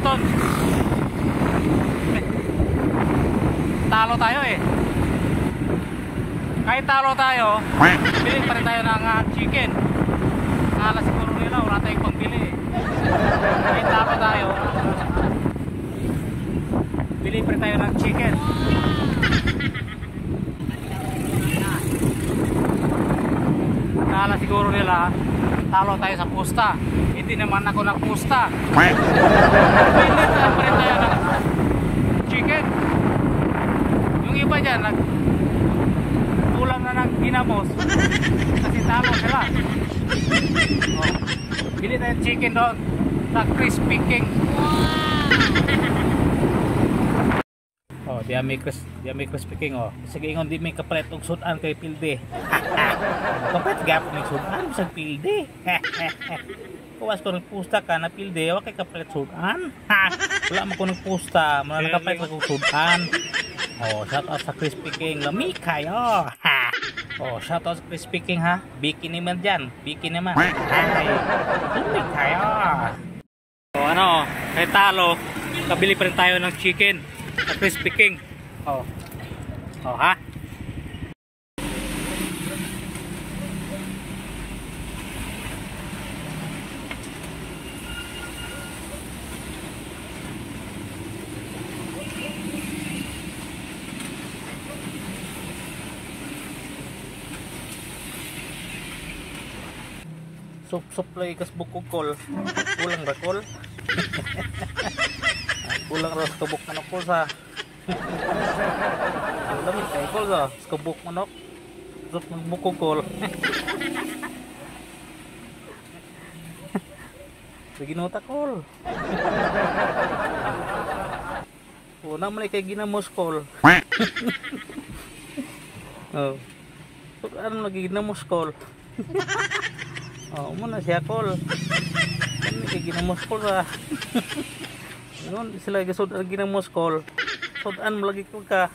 otot talo tayo eh. Kahit talo tayo bili pa rin tayo ng uh, chicken. Alas siguro nila wala tayong pangbili eh. Kahit talo tayo bili pa rin tayo ng chicken. Alas siguro nila talo tayo sa pusta. Hindi naman ako nagpusta. Bili pa rin tayo ng chicken. Yung iba dyan, nag kulang na ng ginamos. Kasi talo sila. Oh. Bili tayo chicken doon sa Crispy King. Oh, diya may Chris, diya may Crispy King oh. Sige ingon di may kapalit og sudan kay Pilde. Kapalit gap may sudan sa Pilde. Kuwas ko pusta ka na Pilde, wa kay kapalit sudan. Wala man ko nagpusta, mo na nakapalit og sudan. Oh, shout out sa Crispy King. Lami kayo. Ha. Oh, shout out sa Crispy King ha. Biki naman dyan. Biki naman. Ay, lami kayo. Oh, ano, kay talo, kabili pa rin tayo ng chicken Crispy King. Oh. Oh, ha? Sup supply kas bukog kol. Kulang ra kol. Kulang ra kabuk manok kol sa. Dami kay kol sa sa kabuk manok. Sup ng bukog kol. Sige nota kol. Una man kay ginamos kol. oh. Pag ano lagi ginamos kol. Oh, mo na siya kol. Kay ginamos kol ra. Ngon sila gasud ang ginamos kol. Sudan lagi ko ka.